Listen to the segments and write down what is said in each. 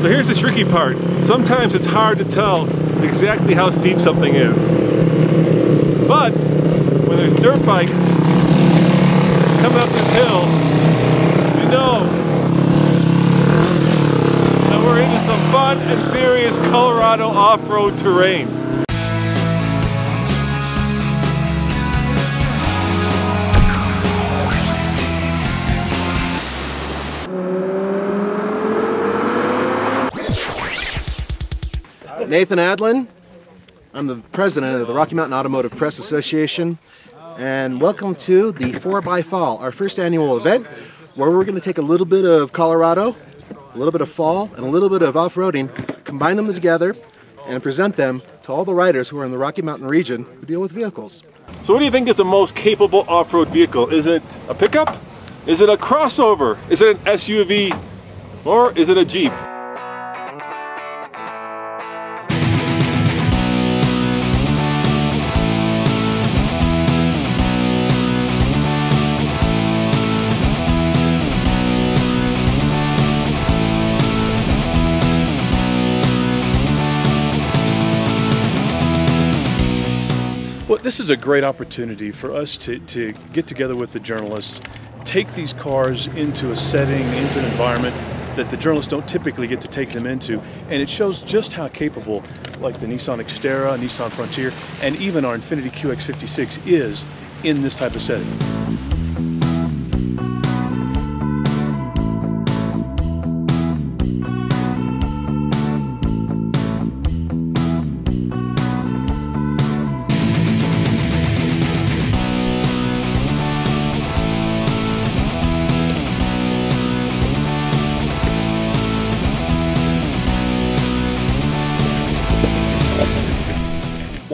So here's the tricky part. Sometimes it's hard to tell exactly how steep something is. But when there's dirt bikes coming up this hill, you know that we're into some fun and serious Colorado off-road terrain. Nathan Adlen. I'm the president of the Rocky Mountain Automotive Press Association, and welcome to the 4 x Fall, our first annual event where we're going to take a little bit of Colorado, a little bit of fall, and a little bit of off-roading, combine them together, and present them to all the riders who are in the Rocky Mountain region who deal with vehicles. So what do you think is the most capable off-road vehicle? Is it a pickup? Is it a crossover? Is it an SUV? Or is it a Jeep? Well, this is a great opportunity for us to, to get together with the journalists, take these cars into a setting, into an environment that the journalists don't typically get to take them into. And it shows just how capable, like the Nissan Xterra, Nissan Frontier, and even our Infiniti QX56 is in this type of setting.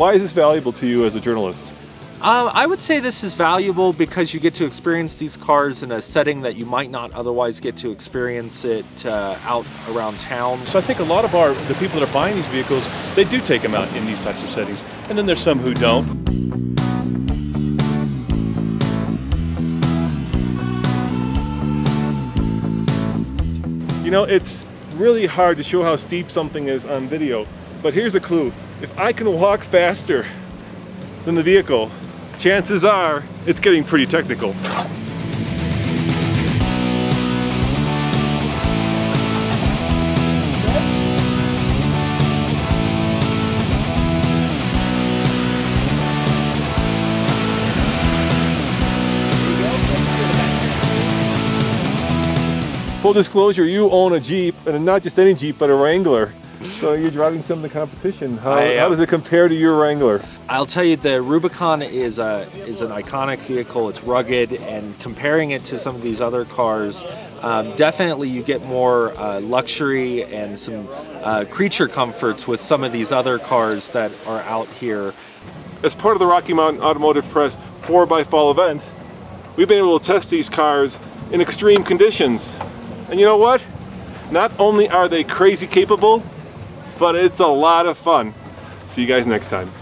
Why is this valuable to you as a journalist? Um, I would say this is valuable because you get to experience these cars in a setting that you might not otherwise get to experience it uh, out around town. So I think a lot of our the people that are buying these vehicles, they do take them out in these types of settings, and then there's some who don't. You know, it's really hard to show how steep something is on video, but here's a clue. If I can walk faster than the vehicle, chances are it's getting pretty technical. Full disclosure, you own a Jeep, and not just any Jeep, but a Wrangler. So you're driving some of the competition. How, I, uh, how does it compare to your Wrangler? I'll tell you, the Rubicon is a is an iconic vehicle. It's rugged, and comparing it to some of these other cars, um, definitely you get more uh, luxury and some uh, creature comforts with some of these other cars that are out here. As part of the Rocky Mountain Automotive Press 4x Fall event, we've been able to test these cars in extreme conditions. And you know what? Not only are they crazy capable, but it's a lot of fun. See you guys next time.